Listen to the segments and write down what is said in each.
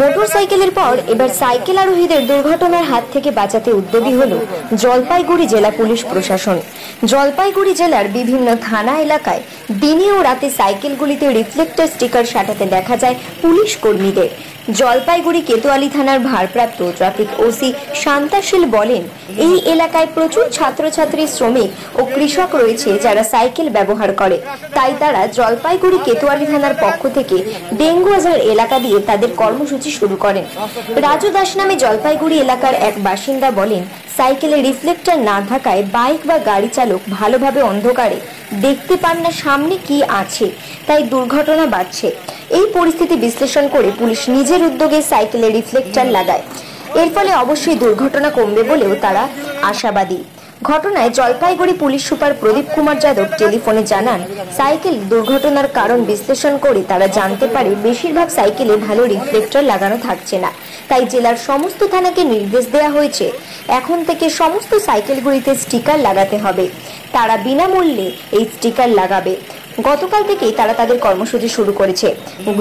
মোটরসাইকেলের পর এবার সাইকেল আরোহীদের দুর্ঘটনার হাত থেকে বাঁচাতে উদ্যোগী হল জলপাইগুড়ি জেলা পুলিশ প্রশাসন। জলপাইগুড়ি জেলার বিভিন্ন থানা এলাকায় দিনে ও রাতে সাইকেলগুলিতে রিফ্লেক্টর স্টিকার সাটাতে দেখা যায় পুলিশ কর্মীদের। জলপাইগুড়ি কেতুয়ালি থানার ভারপ্রাপ্ত ট্রাফিক ওসি শান্তাশীল বলেন, এই এলাকায় প্রচুর ছাত্রছাত্রী, শ্রমিক ও কৃষক রয়েছে যারা সাইকেল ব্যবহার করে। তাই তারা জলপাইগুড়ি কেতুয়ালি থানার পক্ষ থেকে ডেঙ্গু আজার এলাকা দিয়ে তাদের কর্মসূচি শুরু করেন। রাজু দাস নামে জলপাইগুড়ি এলাকার এক বাসিন্দা বলেন সাইকেলে রিফ্লেক্টর না থাকায় বাইক বা গাড়ি চালক ভালোভাবে অন্ধকারে। দেখতে পান না সামনে কি আছে, তাই দুর্ঘটনা বাড়ছে। এই পরিস্থিতি বিশ্লেষণ করে পুলিশ নিজের উদ্যোগে সাইকেলে রিফ্লেক্টর লাগায়। এর ফলে অবশ্যই দুর্ঘটনা কমবে বলেও তারা আশাবাদী। ঘটনায় জলপাইগুড়ি পুলিশ সুপার প্রদীপ কুমার যাদব টেলিফোনে জানান, সাইকেল দুর্ঘটনার কারণ বিশ্লেষণ করে তারা জানতে পারে বেশিরভাগ সাইকেলে ভালো রিফ্লেক্টর লাগানো থাকছে না। তাই জেলার সমস্ত থানাকে নির্দেশ দেওয়া হয়েছে, এখন থেকে সমস্ত সাইকেলগুলিতে স্টিকার লাগাতে হবে। তারা বিনামূল্যে এই স্টিকার লাগাবে। গতকাল থেকেই তারা তাদের কর্মসূচি শুরু করেছে।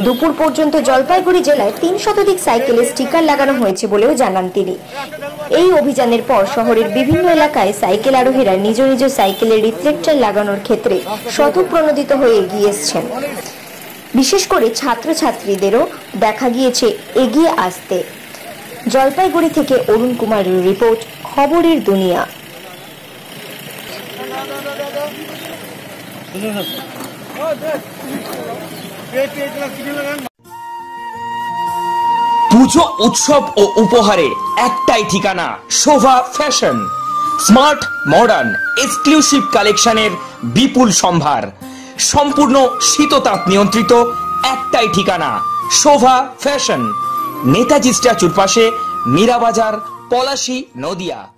দুপুর পর্যন্ত জলপাইগুড়ি জেলায় তিন শতাধিক সাইকেলে স্টিকার লাগানো হয়েছে বলেও জানান তিনি। এই অভিযানের পর শহরের বিভিন্ন এলাকায় সাইকেল আরোহীরা নিজ নিজ সাইকেলে রিফ্লেক্টর লাগানোর ক্ষেত্রে স্বতঃপ্রণোদিত হয়ে এগিয়ে এসছেন বিশেষ করে ছাত্রছাত্রীদেরও দেখা গিয়েছে এগিয়ে আসতে। জলপাইগুড়ি থেকে অরুণ কুমারের রিপোর্ট, খবরের দুনিয়া। পুজো, উৎসব ও উপহারে একটাই ঠিকানা, Shobha fashion. Smart, modern, exclusive কালেকশনের বিপুল সম্ভার। সম্পূর্ণ শীততাপ নিয়ন্ত্রিত একটাই ঠিকানা, শোভা ফ্যাশন। নেতাজি স্ট্যাচুর পাশে মীরাবাজার, পলাশী, নদিয়া।